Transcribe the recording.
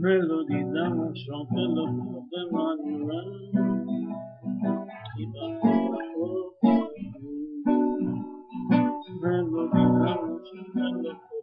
Mélodie d'amour chante le cours d'Emmanuel qui faire la porte. Mélodie d'amour chante le